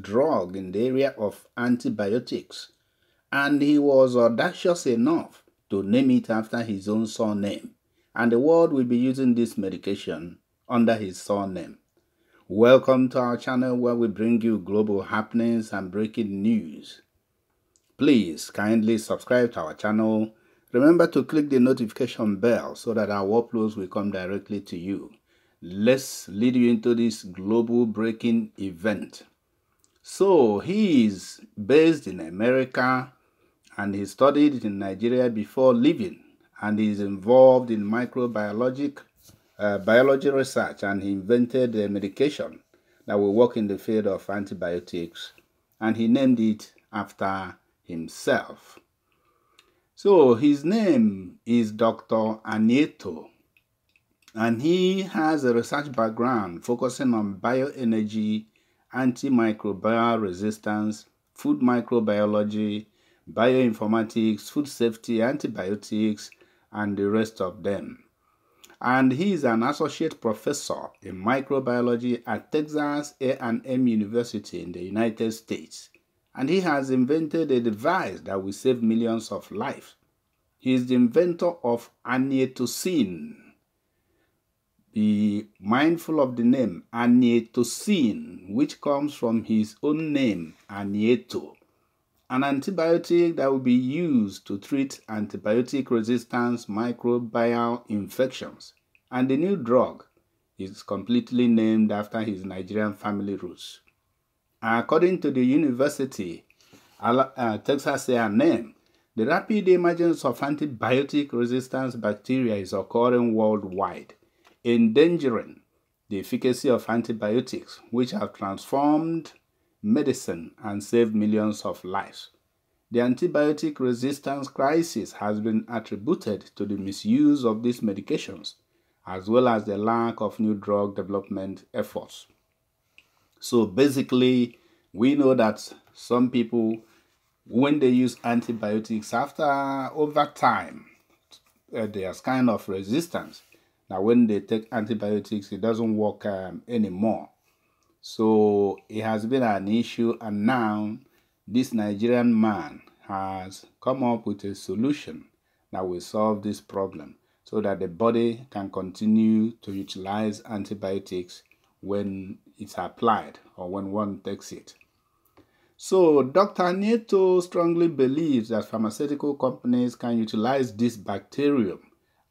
drug in the area of antibiotics, and he was audacious enough to name it after his own surname, and the world will be using this medication under his surname. Welcome to our channel where we bring you global happenings and breaking news. Please kindly subscribe to our channel. Remember to click the notification bell so that our uploads will come directly to you. Let's lead you into this global breaking event. So he is based in America and he studied in Nigeria before leaving and he is involved in microbiologic uh, biology research and he invented a medication that will work in the field of antibiotics and he named it after himself. So his name is Dr. Anieto and he has a research background focusing on bioenergy, antimicrobial resistance, food microbiology, bioinformatics, food safety, antibiotics, and the rest of them. And he is an associate professor in microbiology at Texas A&M University in the United States. And he has invented a device that will save millions of lives. He is the inventor of anietocin. Be mindful of the name anietocin, which comes from his own name, Anieto an antibiotic that will be used to treat antibiotic resistance microbial infections. And the new drug is completely named after his Nigerian family roots. According to the University uh, Texas A&M, the rapid emergence of antibiotic resistance bacteria is occurring worldwide, endangering the efficacy of antibiotics, which have transformed medicine and saved millions of lives. The antibiotic resistance crisis has been attributed to the misuse of these medications, as well as the lack of new drug development efforts. So basically, we know that some people, when they use antibiotics after over time, uh, there's kind of resistance. Now, when they take antibiotics, it doesn't work um, anymore. So it has been an issue, and now this Nigerian man has come up with a solution that will solve this problem so that the body can continue to utilize antibiotics when it's applied or when one takes it. So, Dr. Anieto strongly believes that pharmaceutical companies can utilize this bacterium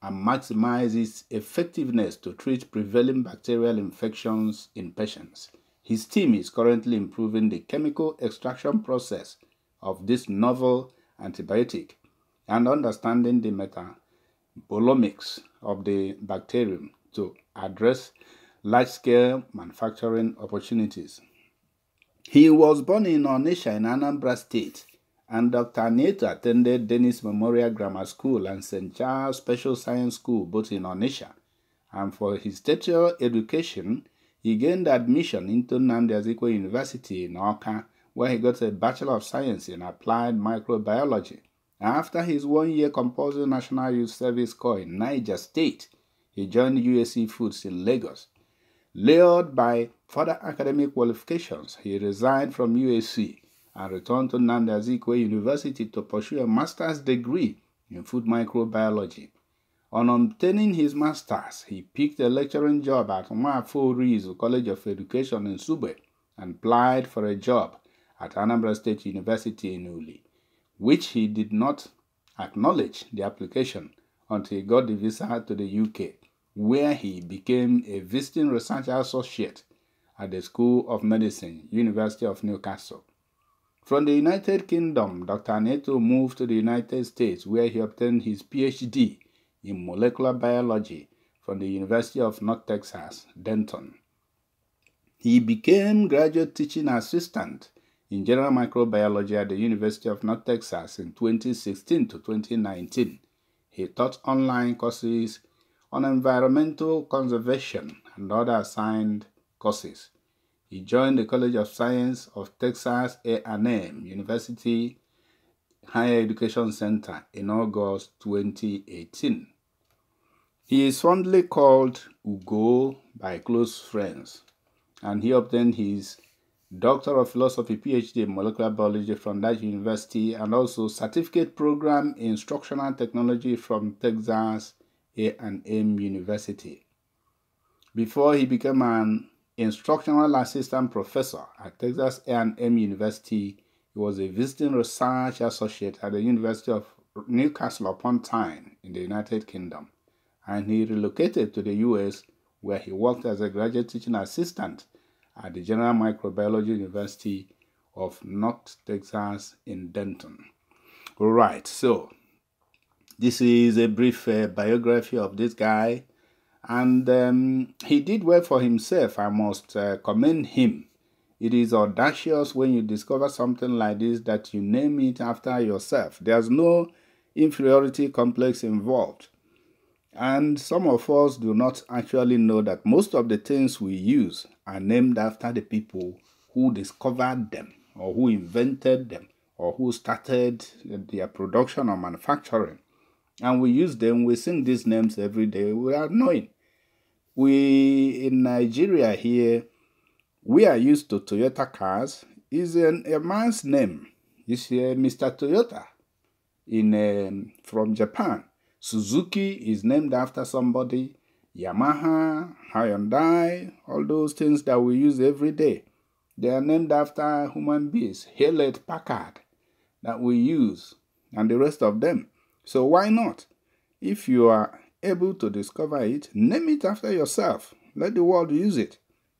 and maximize its effectiveness to treat prevailing bacterial infections in patients. His team is currently improving the chemical extraction process of this novel antibiotic and understanding the metabolomics of the bacterium to address large-scale manufacturing opportunities. He was born in Onitsha in Anambra State, and Dr. Anieto attended Dennis Memorial Grammar School and St. Charles Special Science School, both in Onitsha. And for his tertiary education, he gained admission into Nnamdi Azikiwe University in Awka, where he got a Bachelor of Science in Applied Microbiology. After his one-year compulsory National Youth Service Corps in Niger State, he joined UAC Foods in Lagos. Lured by further academic qualifications, he resigned from UAC and returned to Azikiwe University to pursue a master's degree in food microbiology. On obtaining his master's, he picked a lecturing job at Nwafor Orizu College of Education in Nsugbe and applied for a job at Anambra State University in Uli, which he did not acknowledge the application until he got the visa to the UK, where he became a visiting research associate at the School of Medicine, University of Newcastle. From the United Kingdom, Dr. Neto moved to the United States, where he obtained his PhD in molecular biology from the University of North Texas, Denton. He became graduate teaching assistant in general microbiology at the University of North Texas in 2016 to 2019. He taught online courses on environmental conservation and other assigned courses. He joined the College of Science of Texas A&M University Higher Education Center in August 2018. He is fondly called Ugo by close friends, and he obtained his Doctor of Philosophy, PhD in Molecular Biology from that university, and also certificate program in Instructional Technology from Texas A&M University. Before he became an instructional assistant professor at Texas A&M University, he was a visiting research associate at the University of Newcastle upon Tyne in the United Kingdom, and he relocated to the US where he worked as a graduate teaching assistant at the General Microbiology University of North Texas in Denton. All right, so this is a brief uh, biography of this guy, and um, he did well for himself. I must uh, commend him it is audacious when you discover something like this that you name it after yourself. There's no inferiority complex involved. And some of us do not actually know that most of the things we use are named after the people who discovered them or who invented them or who started their production or manufacturing. And we use them, we sing these names every day without knowing. We in Nigeria here, we are used to Toyota cars is a man's name. Is uh, Mr. Toyota in um, from Japan. Suzuki is named after somebody. Yamaha, Hyundai, all those things that we use every day. They are named after human beings. Hewlett Packard that we use and the rest of them. So why not? If you are able to discover it, name it after yourself. Let the world use it.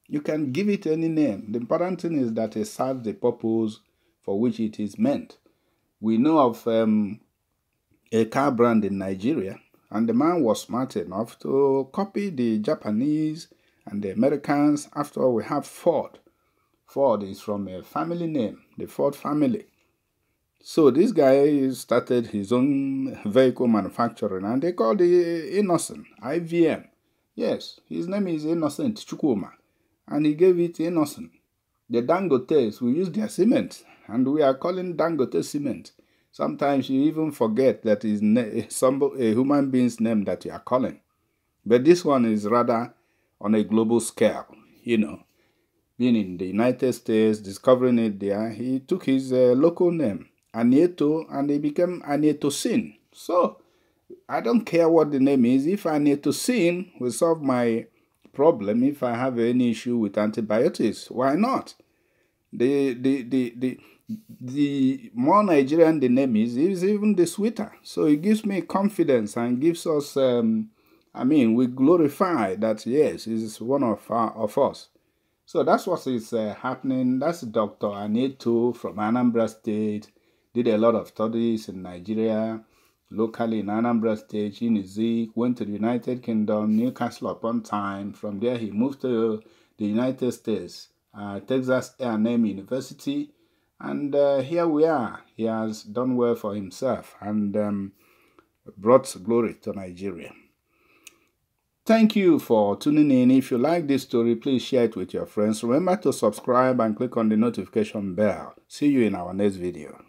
You can give it any name. The important thing is that it serves the purpose for which it is meant. We know of um, a car brand in Nigeria, and the man was smart enough to copy the Japanese and the Americans. After all, we have Ford. Ford is from a family name, the Ford family. So this guy started his own vehicle manufacturing, and they called it Innoson, IVM. Yes, his name is Innocent Chukwuma and he gave it innocent. The Dangotes we use their cement, and we are calling Dangote cement. Sometimes you even forget that is some a human being's name that you are calling. But this one is rather on a global scale, you know. Being in the United States, discovering it there, he took his uh, local name, Anieto, and he became Anietocin. So, I don't care what the name is. If Anietocin will solve my problem if I have any issue with antibiotics. Why not? The, the, the, the, the more Nigerian the name is, is even the sweeter. So it gives me confidence and gives us, um, I mean, we glorify that, yes, he's one of, our, of us. So that's what is uh, happening. That's Dr. Anieto from Anambra State. Did a lot of studies in Nigeria locally in Anambra State, in Unizik, went to the United Kingdom, Newcastle upon Tyne. From there, he moved to the United States, uh, Texas A&M University, and uh, here we are. He has done well for himself and um, brought glory to Nigeria. Thank you for tuning in. If you like this story, please share it with your friends. Remember to subscribe and click on the notification bell. See you in our next video.